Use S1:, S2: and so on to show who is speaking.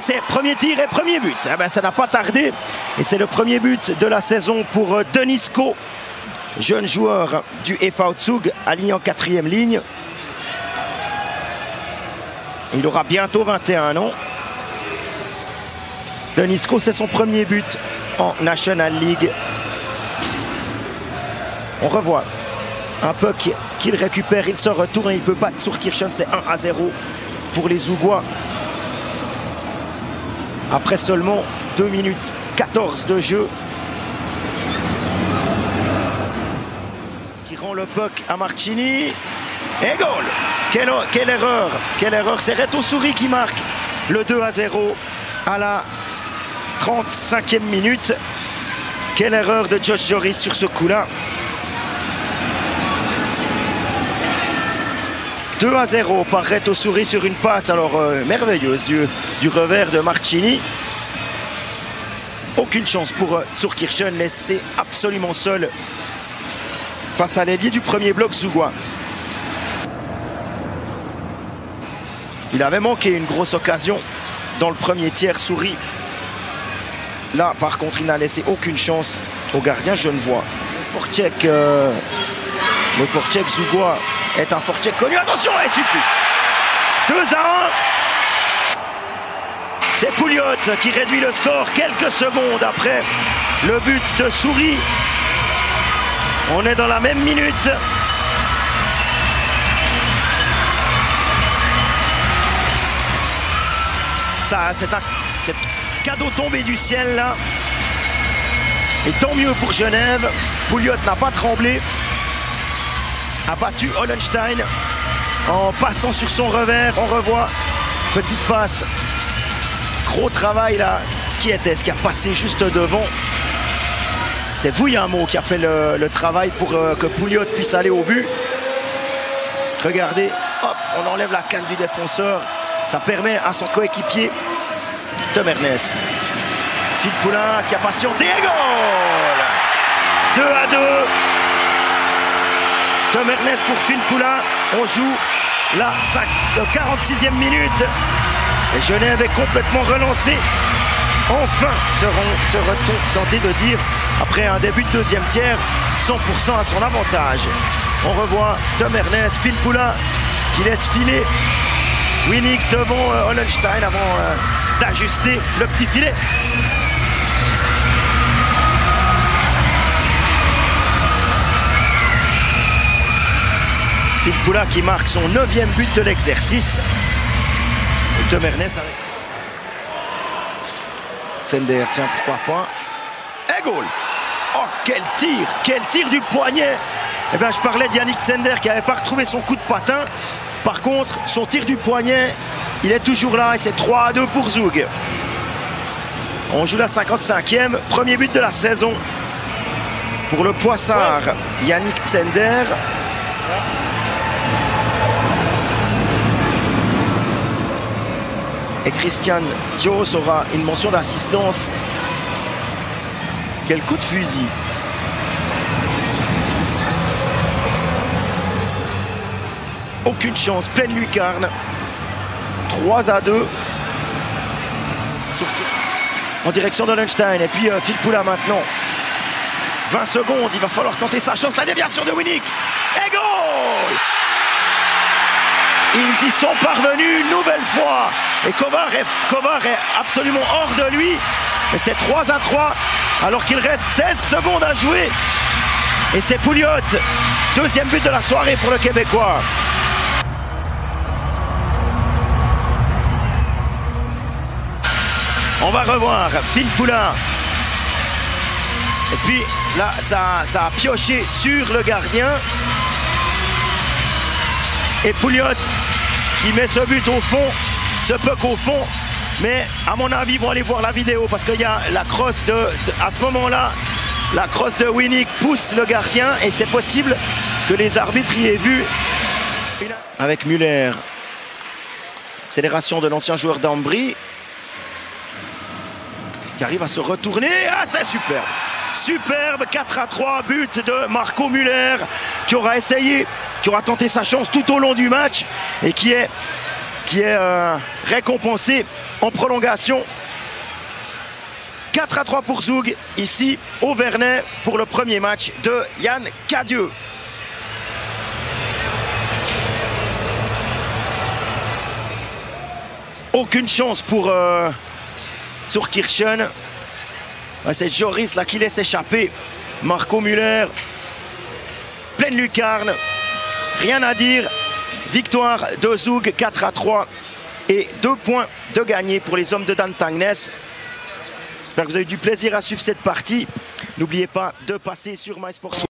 S1: c'est premier tir et premier but. Ah ben, ça n'a pas tardé. Et c'est le premier but de la saison pour euh, Denisco, jeune joueur du FA Zug, aligné en quatrième ligne. Il aura bientôt 21 ans. Denisco, c'est son premier but en National League. On revoit un peu qu'il récupère, il se retourne, il peut battre sur Kirchen, c'est 1 à 0 pour les Zougois. Après seulement 2 minutes 14 de jeu. Qui rend le puck à Marcini. Et goal quelle, quelle erreur Quelle erreur C'est Reto Souris qui marque le 2 à 0 à la 35e minute. Quelle erreur de Josh Joris sur ce coup-là. 2 à 0 par Reto Souris sur une passe alors euh, merveilleuse du, revers de Marcini. Aucune chance pour euh, laissé absolument seul face à l'ailier du premier bloc Zougois. Il avait manqué une grosse occasion dans le premier tiers Souris. Là, par contre, il n'a laissé aucune chance au gardien Genevois. Fortchek, euh, le Fortchek Zougois est un Fortchek connu. Attention, il suffit. 2 à 1. C'est Pouliot qui réduit le score quelques secondes après le but de Souris. On est dans la même minute. Ça, c'est un, cadeau tombé du ciel là. Et tant mieux pour Genève. Pouliot n'a pas tremblé. A battu Hollenstein en passant sur son revers. On revoit. Petite passe. Gros travail là. Qui était-ce qui a passé juste devant? C'est Vouillamo qui a fait le, travail pour euh, que Pouliot puisse aller au but. Regardez, hop, on enlève la canne du défenseur. Ça permet à son coéquipier Tom Ernest. Phil Poulain qui a patienté goal 2 à 2. Tom Ernest pour Phil Poulain. On joue la 46e minute. Et Genève est complètement relancé. Enfin, seront-on tenté de dire, après un début de deuxième tiers, 100% à son avantage. On revoit Tom Ernest, Phil Poulain qui laisse filer Winnick devant euh, Hollenstein avant euh, d'ajuster le petit filet. Phil qui marque son neuvième but de l'exercice. Tom Ernest avec Sender, tiens, pourquoi pas. Et goal Oh, quel tir Quel tir du poignet Eh bien, je parlais d'Yannick Sender qui n'avait pas retrouvé son coup de patin. Par contre, son tir du poignet, il est toujours là et c'est 3 à 2 pour Zoug. On joue la 55e, premier but de la saison pour le Poissard Yannick Zender. Et Christian Jos aura une mention d'assistance. Quel coup de fusil Aucune chance, pleine lucarne. 3 à 2. En direction de. Et puis euh, Phil Poula maintenant. 20 secondes, il va falloir tenter sa chance. La déviation de Winnick. Et goal Ils y sont parvenus une nouvelle fois. Et Kovar est, est absolument hors de lui. Et c'est 3 à 3 alors qu'il reste 16 secondes à jouer. Et c'est Pouliot. Deuxième but de la soirée pour le Québécois. On va revoir Phil Poulain. Et puis là, ça, ça a pioché sur le gardien. Et Pouliot qui met ce but au fond, ce puck au fond. Mais à mon avis, ils vont aller voir la vidéo parce qu'il y a la crosse de, à ce moment-là, la crosse de Winnick pousse le gardien et c'est possible que les arbitres y aient vu. Avec Muller, accélération de l'ancien joueur d'Ambry qui arrive à se retourner. Ah, c'est superbe. Superbe 4 à 3 but de Marco Muller qui aura essayé, qui aura tenté sa chance tout au long du match et qui est euh, récompensé en prolongation. 4 à 3 pour Zoug, ici au Vernet, pour le premier match de Yann Cadieux. Aucune chance pour euh. C'est Joris là qui laisse échapper. Marco Muller. Pleine lucarne. Rien à dire. Victoire de Zoug 4 à 3 et deux points de gagné pour les hommes de Dan Tangnes. J'espère que vous avez eu du plaisir à suivre cette partie. N'oubliez pas de passer sur MySports.